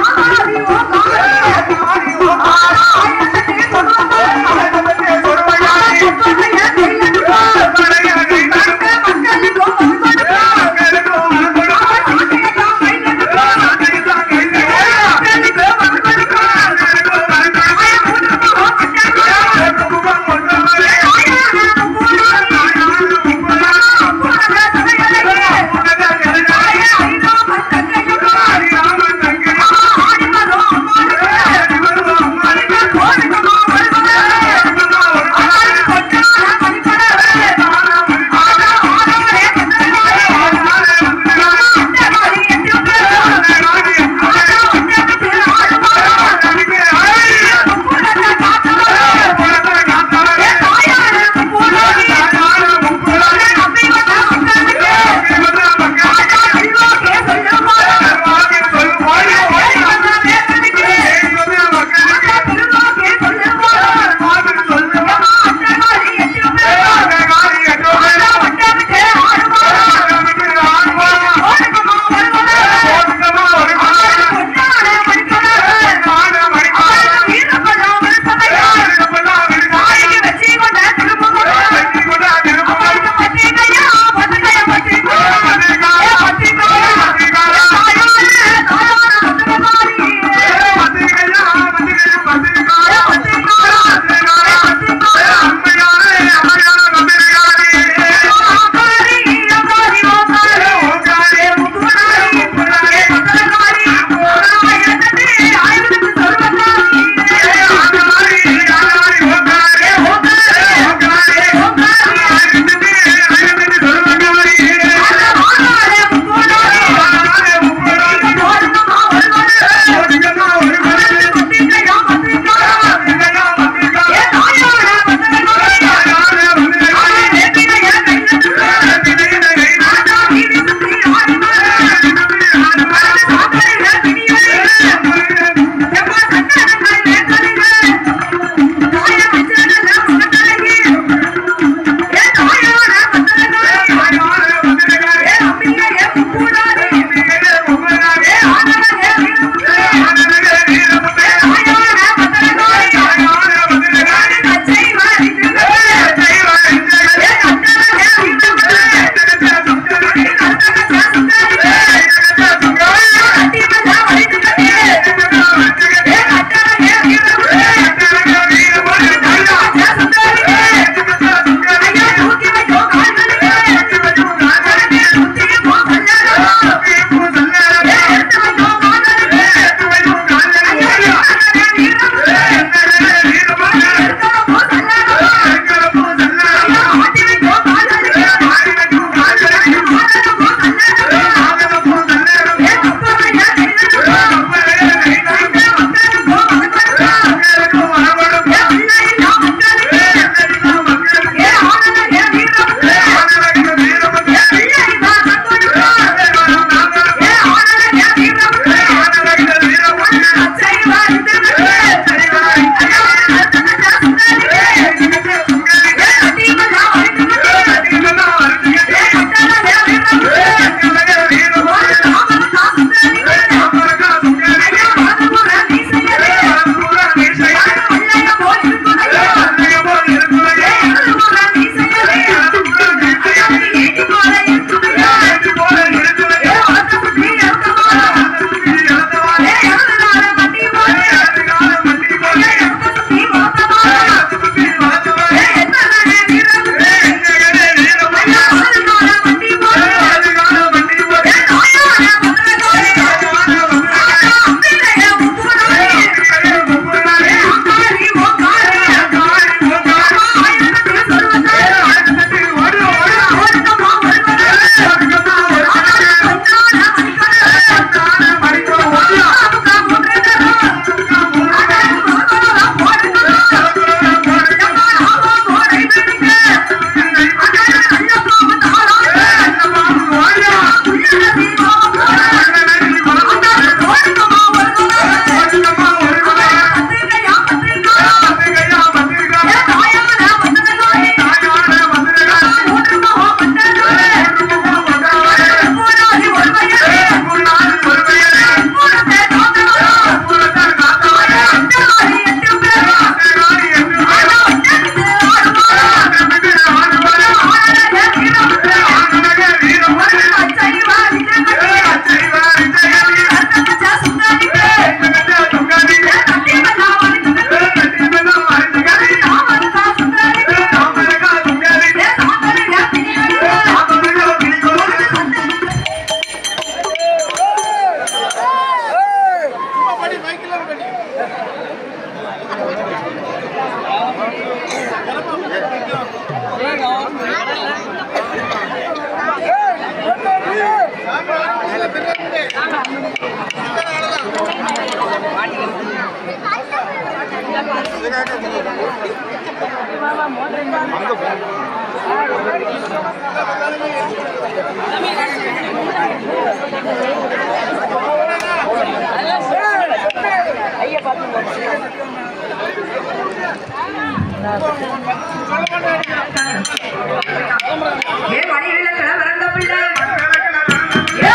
Mario, Mario. ஏ மணிவிளக்கில பிறந்த பிள்ளை ஏ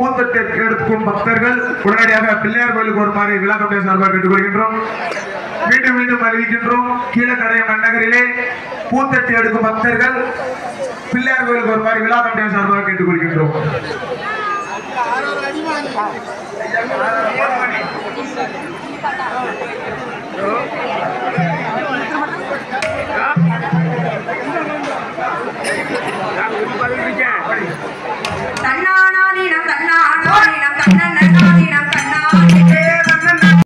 பூந்தொட்டு எடுக்கும் பக்தர்கள் உடனடியாக பிள்ளையார் கோயிலுக்கு வருமாறு விழா கமிட்டி சார்பாக கேட்டுக்கொள்கின்றோம். மீண்டும் மீண்டும் அறிவிக்கின்றோம். கீழக்கடைய நகரிலே பூத்தட்டி எடுக்கும் பக்தர்கள் பிள்ளையார் கோயிலுக்கு வருமாறு விழா கமிட்டி சார்பாக கேட்டுக்கொள்கின்றோம். ஆ